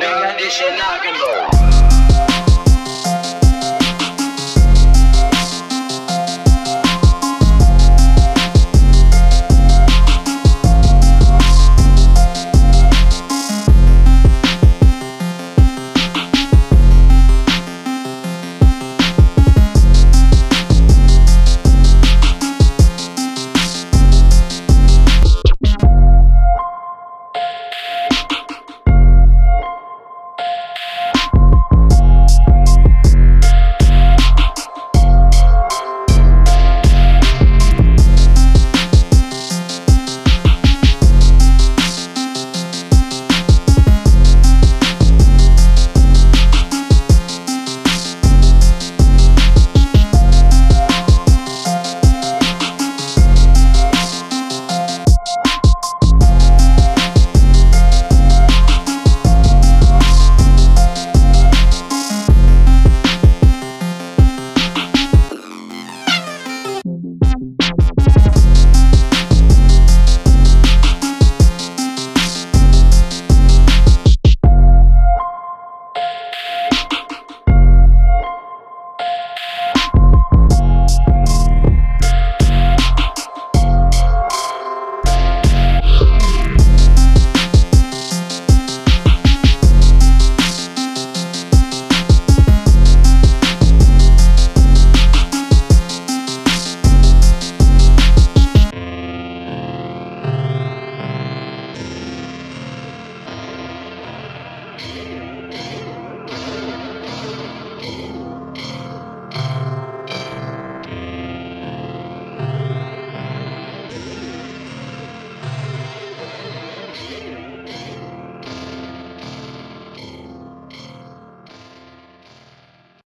Nigga, this shit knocking, bro.